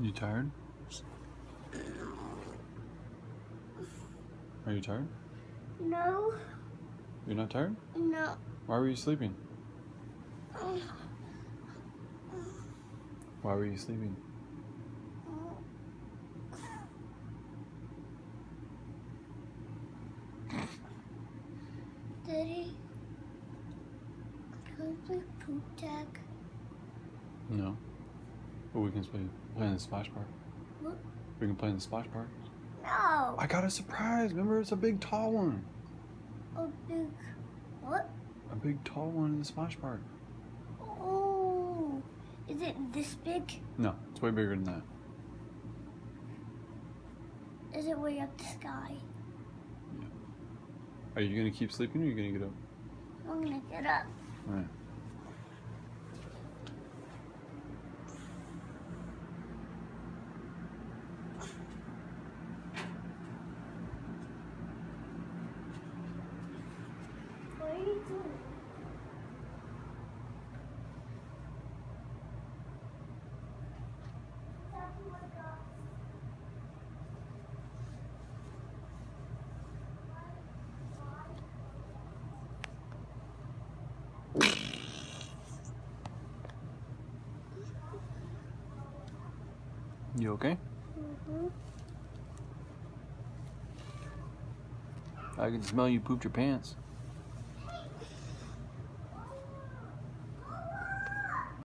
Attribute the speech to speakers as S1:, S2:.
S1: You tired? Are you tired?
S2: No,
S1: You're not tired?
S2: no.
S1: Why were you sleeping? Why were you sleeping?
S2: Daddy, can we play poop tag?
S1: No. But we can play, play in the splash park.
S2: What?
S1: We can play in the splash park.
S2: No.
S1: I got a surprise. Remember, it's a big, tall one.
S2: A big. What?
S1: A big, tall one in the splash park.
S2: Oh. Is it this big?
S1: No, it's way bigger than that.
S2: Is it way up the sky? Yeah.
S1: Are you gonna keep sleeping or are you gonna get up?
S2: I'm gonna get up.
S1: All right. You okay?
S2: Mm-hmm.
S1: I can smell you pooped your pants.